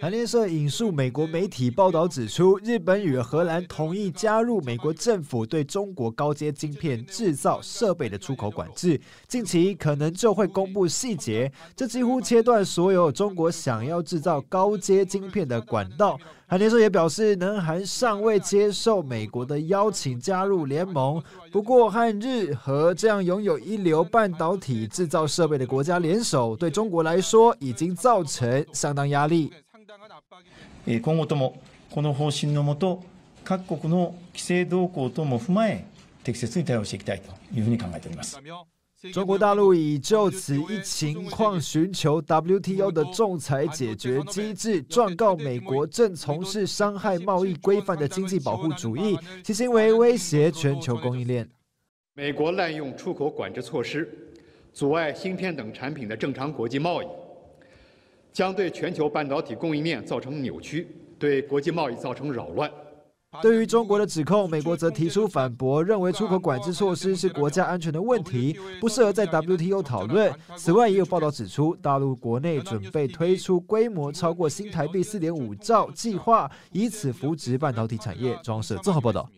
韩联社引述美国媒体报道指出，日本与荷兰同意加入美国政府对中国高阶晶片制造设备的出口管制，近期可能就会公布细节。这几乎切断所有中国想要制造高阶晶片的管道。韩联社也表示，南韩尚未接受美国的邀请加入联盟。不过，和日和这样拥有一流半导体制造设备的国家联手，对中国来说已经造成相当压力。今後ともこの方針のもと、各国の規制動向等も踏まえ、適切に対応していきたいというふうに考えております。中国大陆已就此一情况寻求 WTO 的仲裁解决机制，状告美国正从事伤害贸易规范的经济保护主义，其行为威胁全球供应链。美国滥用出口管制措施，阻碍芯片等产品的正常国际贸易， 将对全球半导体供应链造成扭曲，对国际贸易造成扰乱。对于中国的指控，美国则提出反驳，认为出口管制措施是国家安全的问题，不适合在 WTO 讨论。此外，也有报道指出，大陆国内准备推出规模超过新台币四点五兆计划，以此扶植半导体产业。装设综合报道。